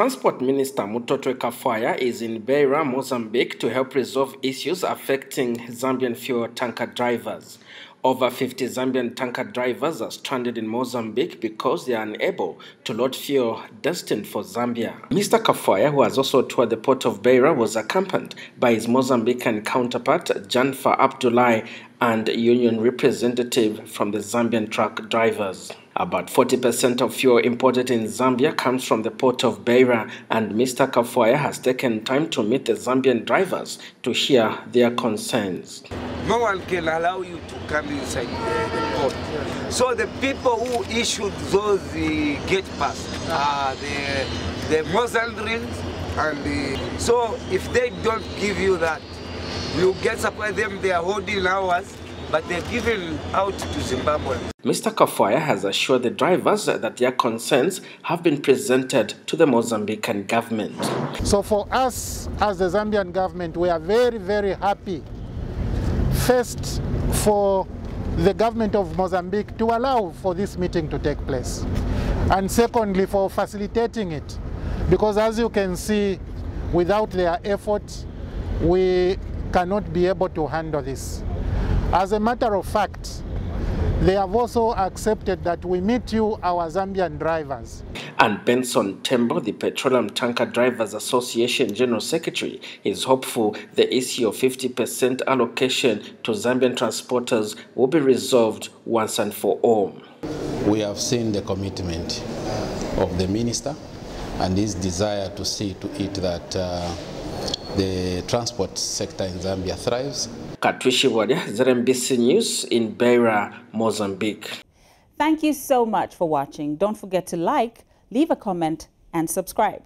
Transport Minister Mutotwe Kafwaya is in Beira, Mozambique to help resolve issues affecting Zambian fuel tanker drivers. Over 50 Zambian tanker drivers are stranded in Mozambique because they are unable to load fuel destined for Zambia. Mr. Kafwaya, who has also toured the port of Beira, was accompanied by his Mozambican counterpart, Janfar Abdulai, and union representative from the Zambian truck drivers. About 40% of fuel imported in Zambia comes from the port of Beira, and Mr. Kafuaya has taken time to meet the Zambian drivers to hear their concerns. No one can allow you to come inside the, port. So the people who issued those uh, gate pass are the, the Mozambians, and the, so if they don't give you that, you get supply them they are holding hours but they're given out to Zimbabwe. Mr. Kafwaya has assured the drivers that their concerns have been presented to the Mozambican government. So for us as the Zambian government, we are very, very happy. First, for the government of Mozambique to allow for this meeting to take place. And secondly, for facilitating it. Because as you can see, without their effort, we cannot be able to handle this. As a matter of fact, they have also accepted that we meet you, our Zambian drivers. And Benson Tembo, the Petroleum Tanker Drivers Association General Secretary, is hopeful the issue of 50% allocation to Zambian transporters will be resolved once and for all. We have seen the commitment of the minister and his desire to see to it that uh, the transport sector in Zambia thrives. Katwishi Wadia, ZNBC News in Beira, Mozambique. Thank you so much for watching. Don't forget to like, leave a comment, and subscribe.